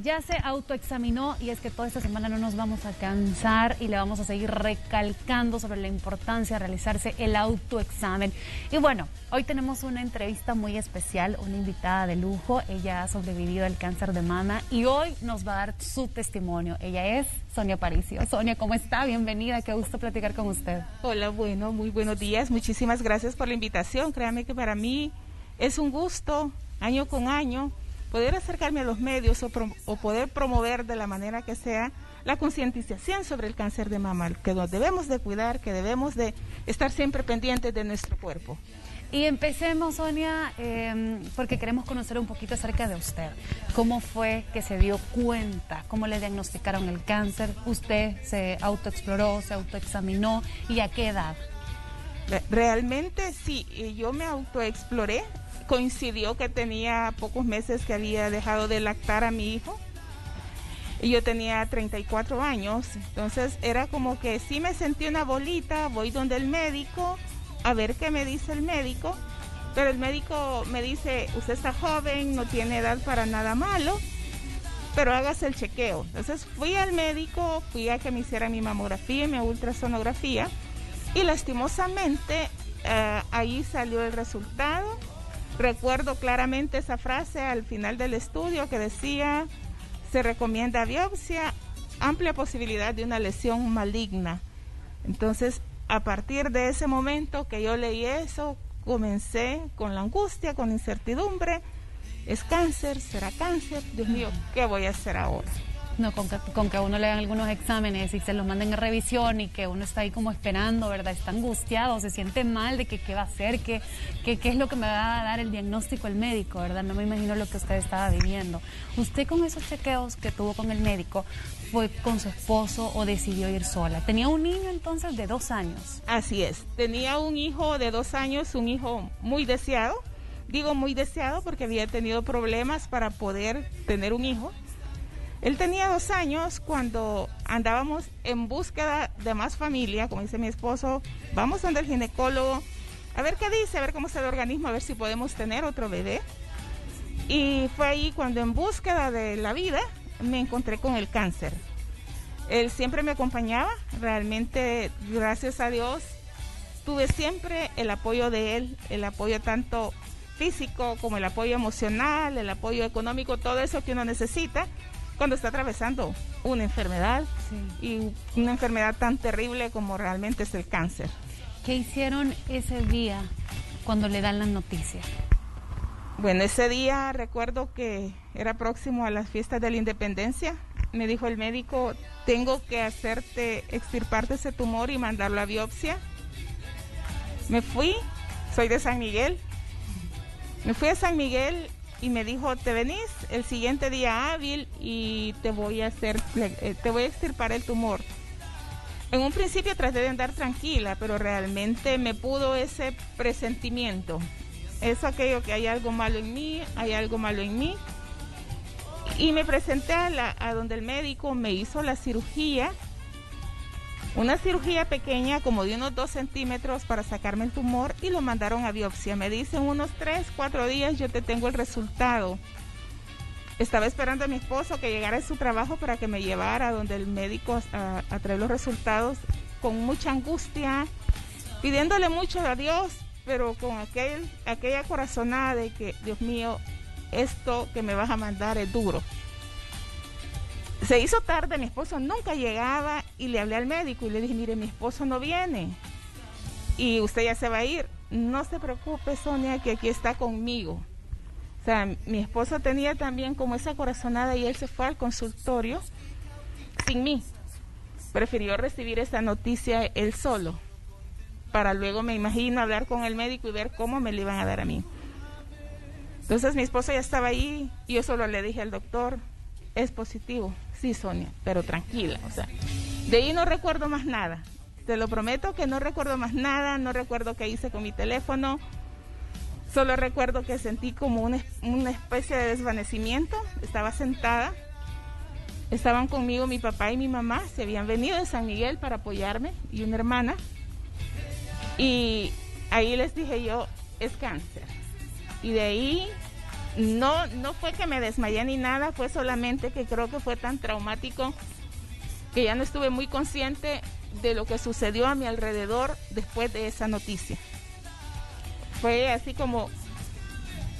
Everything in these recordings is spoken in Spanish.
ya se autoexaminó y es que toda esta semana no nos vamos a cansar y le vamos a seguir recalcando sobre la importancia de realizarse el autoexamen. Y bueno, hoy tenemos una entrevista muy especial, una invitada de lujo. Ella ha sobrevivido al cáncer de mama y hoy nos va a dar su testimonio. Ella es Sonia Paricio. Sonia, ¿cómo está? Bienvenida, qué gusto platicar con usted. Hola, bueno, muy buenos días. Muchísimas gracias por la invitación. Créame que para mí es un gusto, año con año poder acercarme a los medios o, poder promover de la manera que sea la concientización sobre el cáncer de mama, que nos debemos de cuidar, que debemos de estar siempre pendientes de nuestro cuerpo. Y empecemos, Sonia, em, porque queremos conocer un poquito acerca de usted. ¿Cómo fue que se dio cuenta? ¿Cómo le diagnosticaron el cáncer? ¿Usted se autoexploró, se autoexaminó y a qué edad? Realmente sí, yo me autoexploré coincidió que tenía pocos meses que había dejado de lactar a mi hijo. Y yo tenía 34 años, entonces era como que sí me sentí una bolita, voy donde el médico, a ver qué me dice el médico, pero el médico me dice, usted está joven, no tiene edad para nada malo, pero hágase el chequeo. Entonces fui al médico, fui a que me hiciera mi mamografía y mi ultrasonografía, y lastimosamente eh, ahí salió el resultado Recuerdo claramente esa frase al final del estudio que decía, se recomienda biopsia, amplia posibilidad de una lesión maligna. Entonces, a partir de ese momento que yo leí eso, comencé con la angustia, con incertidumbre. ¿Es cáncer? ¿Será cáncer? Dios mío, ¿qué voy a hacer ahora? No, con que, con que uno le algunos exámenes y se los manden a revisión y que uno está ahí como esperando, ¿verdad? Está angustiado, se siente mal de que qué va a hacer, qué, qué, qué es lo que me va a dar el diagnóstico el médico, ¿verdad? No me imagino lo que usted estaba viviendo. ¿Usted con esos chequeos que tuvo con el médico fue con su esposo o decidió ir sola? ¿Tenía un niño entonces de dos años? Así es, tenía un hijo de dos años, un hijo muy deseado. Digo muy deseado porque había tenido problemas para poder tener un hijo él tenía dos años cuando andábamos en búsqueda de más familia, como dice mi esposo, vamos donde el ginecólogo, a ver qué dice, a ver cómo está el organismo, a ver si podemos tener otro bebé. Y fue ahí cuando en búsqueda de la vida me encontré con el cáncer. Él siempre me acompañaba, realmente gracias a Dios tuve siempre el apoyo de él, el apoyo tanto físico como el apoyo emocional, el apoyo económico, todo eso que uno necesita cuando está atravesando una enfermedad y una enfermedad tan terrible como realmente es el cáncer. ¿Qué hicieron ese día cuando le dan la noticia? Bueno, ese día recuerdo que era próximo a las fiestas de la independencia. Me dijo el médico, tengo que hacerte extirparte ese tumor y mandarlo a biopsia. Me fui, soy de San Miguel. Me fui a San Miguel y me dijo, te venís el siguiente día hábil y te voy a hacer, eh, te voy a extirpar el tumor. En un principio traté de andar tranquila, pero realmente me pudo ese presentimiento. Es aquello que hay algo malo en mí, hay algo malo en mí. Y me presenté a, donde el médico me hizo la cirugía una cirugía pequeña como de unos 2 centímetros para sacarme el tumor y lo mandaron a biopsia. Me dicen unos 3, 4 días yo te tengo el resultado. Estaba esperando a mi esposo que llegara de su trabajo para que me llevara donde el médico a, traer los resultados con mucha angustia, pidiéndole mucho a Dios, pero con aquel, aquella corazonada de que, Dios mío, esto que me vas a mandar es duro. Se hizo tarde, mi esposo nunca llegaba y le hablé al médico y le dije, mire, mi esposo no viene y usted ya se va a ir. No se preocupe, Sonia, que aquí está conmigo. O sea, mi esposo tenía también como esa corazonada y él se fue al consultorio sin mí. Prefirió recibir esa noticia él solo, para luego, me imagino, hablar con el médico y ver cómo me le iban a dar a mí. Entonces mi esposo ya estaba ahí y yo solo le dije al doctor, es positivo, sí, Sonia, pero tranquila, o sea, de ahí no recuerdo más nada. Te lo prometo que no recuerdo más nada, no recuerdo qué hice con mi teléfono, solo recuerdo que sentí como una, una especie de desvanecimiento, estaba sentada, estaban conmigo mi papá y mi mamá, se habían venido de San Miguel para apoyarme y una hermana, y ahí les dije yo, es cáncer. Y de ahí no, no fue que me desmayé ni nada, fue solamente que creo que fue tan traumático que ya no estuve muy consciente de lo que sucedió a mi alrededor después de esa noticia. Fue así como,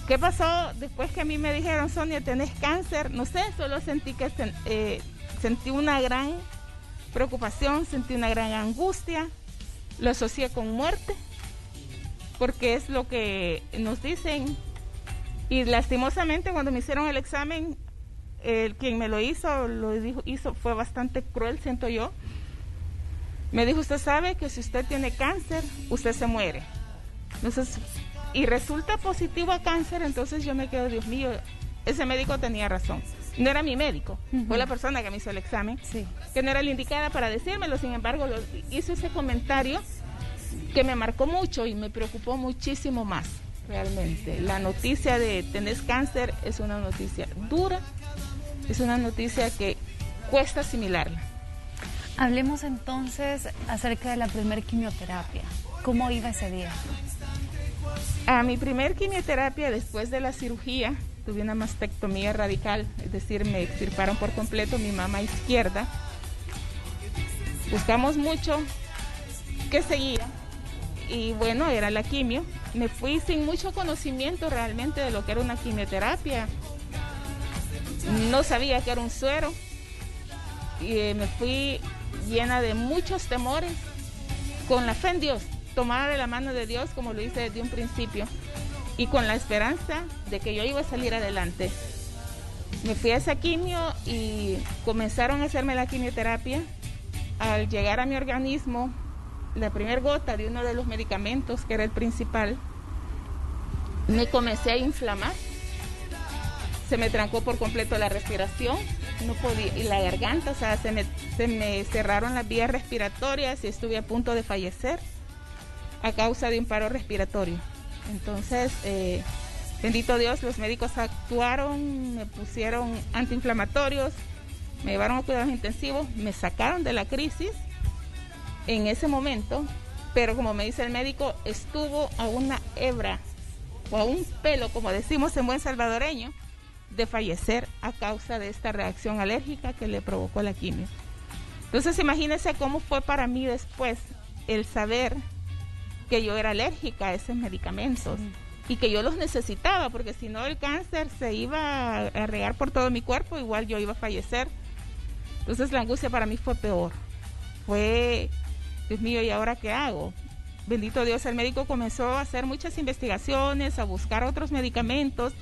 ¿qué pasó después que a mí me dijeron, Sonia, tenés cáncer? No sé, solo sentí que eh, sentí una gran preocupación, sentí una gran angustia, lo asocié con muerte, porque es lo que nos dicen. Y lastimosamente cuando me hicieron el examen, el quien me lo hizo, lo dijo, hizo, fue bastante cruel, siento yo. Me dijo, usted sabe que si usted tiene cáncer, usted se muere. Entonces, y resulta positivo a cáncer, entonces yo me quedo, Dios mío, ese médico tenía razón. No era mi médico, fue la persona que me hizo el examen, que no era la indicada para decírmelo, sin embargo, lo, hizo ese comentario que me marcó mucho y me preocupó muchísimo más, realmente. La noticia de tener cáncer es una noticia dura, es una noticia que cuesta asimilarla. Hablemos entonces acerca de la primer quimioterapia. ¿Cómo iba ese día? A mi primer quimioterapia después de la cirugía tuve una mastectomía radical, es decir, me extirparon por completo mi mama izquierda. Buscamos mucho qué seguía y bueno, era la quimio. Me fui sin mucho conocimiento realmente de lo que era una quimioterapia. No sabía que era un suero y eh, me fui llena de muchos temores, con la fe en Dios, tomada de la mano de Dios como lo hice desde un principio y con la esperanza de que yo iba a salir adelante. Me fui a esa quimio y comenzaron a hacerme la quimioterapia. Al llegar a mi organismo, la primera gota de uno de los medicamentos, que era el principal, me comencé a inflamar. Se me trancó por completo la respiración, no podía, y la garganta, o sea, se me, se me cerraron las vías respiratorias y estuve a punto de fallecer a causa de un paro respiratorio. Entonces, eh, bendito Dios, los médicos actuaron, me pusieron antiinflamatorios, me llevaron a cuidados intensivos, me sacaron de la crisis en ese momento, pero como me dice el médico, estuvo a una hebra o a un pelo, como decimos en buen salvadoreño, de fallecer a causa de esta reacción alérgica que le provocó la quimio. Entonces imagínense cómo fue para mí después el saber que yo era alérgica a esos medicamentos y que yo los necesitaba, porque si no el cáncer se iba a regar por todo mi cuerpo, igual yo iba a fallecer. Entonces la angustia para mí fue peor. Fue, Dios mío, ¿y ahora qué hago? Bendito Dios, el médico comenzó a hacer muchas investigaciones, a buscar otros medicamentos,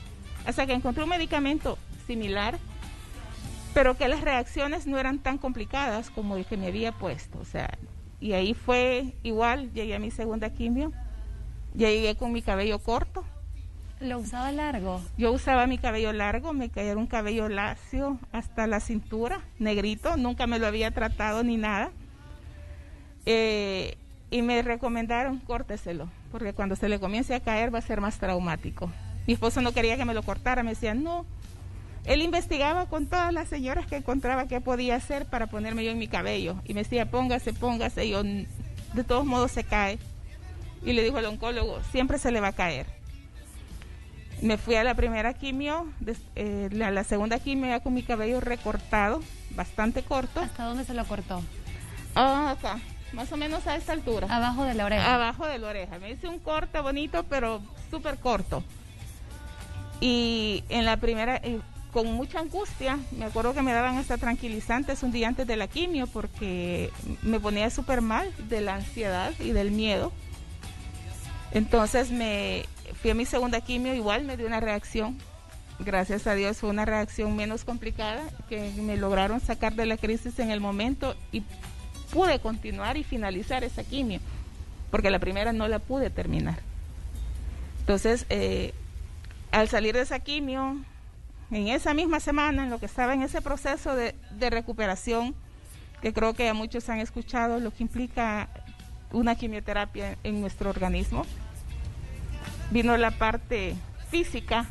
hasta que encontró un medicamento similar, pero que las reacciones no eran tan complicadas como el que me había puesto. O sea, y ahí fue igual, llegué a mi segunda quimio, ya llegué con mi cabello corto. ¿Lo usaba largo? Yo usaba mi cabello largo, me caía un cabello lacio hasta la cintura, negrito, nunca me lo había tratado ni nada. Eh, y me recomendaron córteselo, porque cuando se le comience a caer va a ser más traumático. Mi esposo no quería que me lo cortara, me decía, no, él investigaba con todas las señoras que encontraba qué podía hacer para ponerme yo en mi cabello. Y me decía, póngase, póngase. Y yo, de todos modos se cae. Y le dijo al oncólogo, siempre se le va a caer. Me fui a la primera quimio, eh, la, la, segunda quimio ya con mi cabello recortado, bastante corto. ¿Hasta dónde se lo cortó? Ah, acá, más o menos a esta altura. Abajo de la oreja. Abajo de la oreja. Me hice un corte bonito, pero súper corto. Y en la primera, eh, con mucha angustia. Me acuerdo que me daban hasta tranquilizantes un día antes de la quimio porque me ponía súper mal de la ansiedad y del miedo. Entonces me fui a mi segunda quimio, igual me dio una reacción. Gracias a Dios fue una reacción menos complicada que me lograron sacar de la crisis en el momento y pude continuar y finalizar esa quimio, porque la primera no la pude terminar. Entonces, eh, al salir de esa quimio, en esa misma semana, en lo que estaba en ese proceso de, recuperación, que creo que a muchos han escuchado lo que implica una quimioterapia en nuestro organismo, vino la parte física,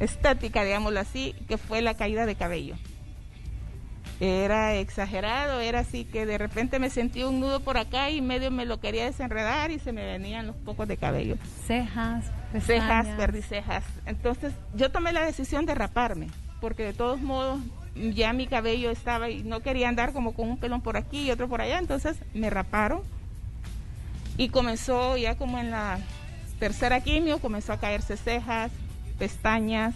estética, digámoslo así, que fue la caída de cabello. Era exagerado, era así que de repente me sentí un nudo por acá y medio me lo quería desenredar y se me venían los pocos de cabello. Cejas, cejas, perdí cejas. Entonces yo tomé la decisión de raparme, porque de todos modos ya mi cabello estaba y no quería andar como con un pelón por aquí y otro por allá, entonces me raparon y comenzó ya como en la tercera quimio, comenzó a caerse cejas, pestañas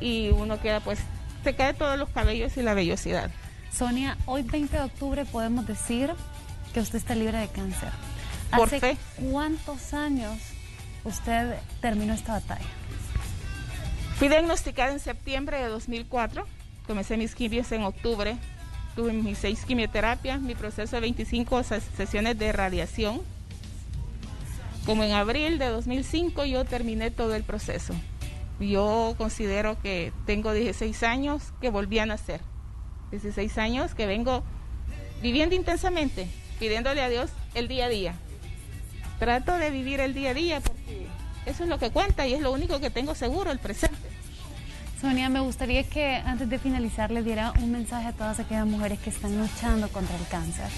y uno queda pues, se cae todos los cabellos y la vellosidad. Sonia, hoy 20 de octubre podemos decir que usted está libre de cáncer. Por ¿Hace cuántos años usted terminó esta batalla? Fui diagnosticada en septiembre de 2004, comencé mis quimios en octubre, tuve mis seis quimioterapias, mi proceso de 25 sesiones de radiación. Como en abril de 2005 yo terminé todo el proceso. Yo considero que tengo 16 años que volví a nacer. 16 años que vengo viviendo intensamente, pidiéndole a Dios el día a día. Trato de vivir el día a día porque eso es lo que cuenta y es lo único que tengo seguro, el presente. Sonia, me gustaría que antes de finalizar le diera un mensaje a todas aquellas mujeres que están luchando contra el cáncer.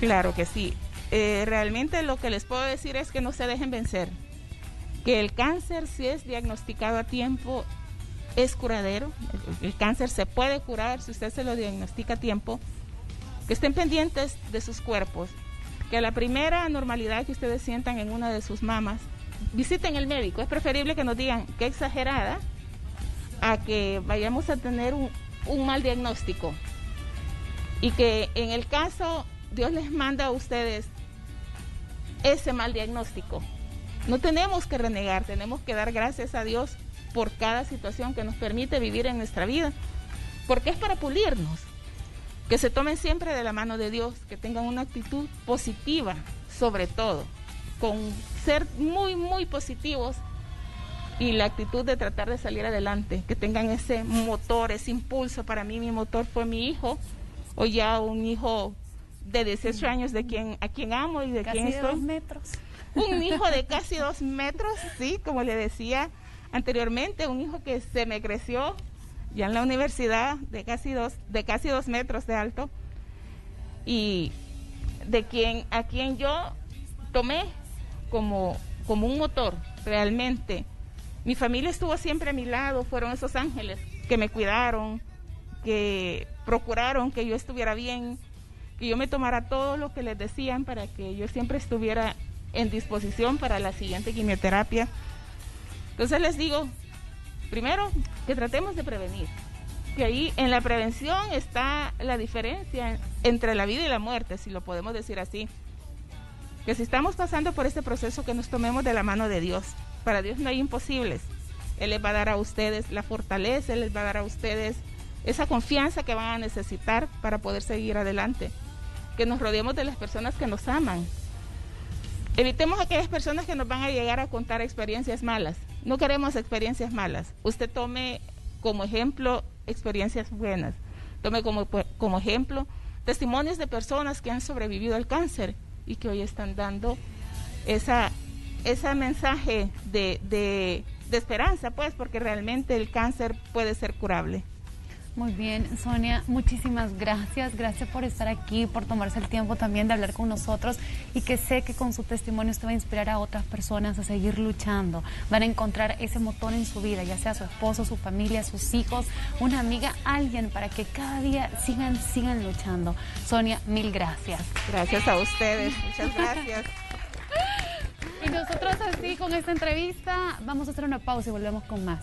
Claro que sí. Eh, realmente lo que les puedo decir es que no se dejen vencer. Que el cáncer, si es diagnosticado a tiempo, es curadero. El, cáncer se puede curar si usted se lo diagnostica a tiempo. Que estén pendientes de sus cuerpos. Que la primera anormalidad que ustedes sientan en una de sus mamas, visiten el médico. Es preferible que nos digan que exagerada a que vayamos a tener un, mal diagnóstico y que en el caso Dios les manda a ustedes ese mal diagnóstico. No tenemos que renegar, tenemos que dar gracias a Dios por cada situación que nos permite vivir en nuestra vida, porque es para pulirnos. Que se tomen siempre de la mano de Dios, que tengan una actitud positiva, sobre todo, con ser muy, muy positivos y la actitud de tratar de salir adelante, que tengan ese motor, ese impulso. Para mí mi motor fue mi hijo, o ya un hijo de 18 años de quien a quien amo y de quien estoy. dos metros. Un hijo de casi dos metros, sí, como le decía anteriormente, un hijo que se me creció ya en la universidad de casi dos, de casi dos metros de alto y de quien a quien yo tomé como, como un motor realmente. Mi familia estuvo siempre a mi lado, fueron esos ángeles que me cuidaron, que procuraron que yo estuviera bien, que yo me tomara todo lo que les decían para que yo siempre estuviera en disposición para la siguiente quimioterapia. Entonces les digo, primero, que tratemos de prevenir, que ahí en la prevención está la diferencia entre la vida y la muerte, si lo podemos decir así. Que si estamos pasando por este proceso, que nos tomemos de la mano de Dios para Dios no hay imposibles. Él les va a dar a ustedes la fortaleza, Él les va a dar a ustedes esa confianza que van a necesitar para poder seguir adelante. Que nos rodeemos de las personas que nos aman. Evitemos aquellas personas que nos van a llegar a contar experiencias malas. No queremos experiencias malas. Usted tome como ejemplo experiencias buenas. Tome como, como ejemplo testimonios de personas que han sobrevivido al cáncer y que hoy están dando esa ese mensaje de, de, de esperanza, pues, porque realmente el cáncer puede ser curable. Muy bien, Sonia, muchísimas gracias. Gracias por estar aquí, por tomarse el tiempo también de hablar con nosotros y que sé que con su testimonio usted va a inspirar a otras personas a seguir luchando. Van a encontrar ese motor en su vida, ya sea su esposo, su familia, sus hijos, una amiga, alguien para que cada día sigan, sigan luchando. Sonia, mil gracias. Gracias a ustedes, muchas gracias. Y nosotros así con esta entrevista vamos a hacer una pausa y volvemos con más.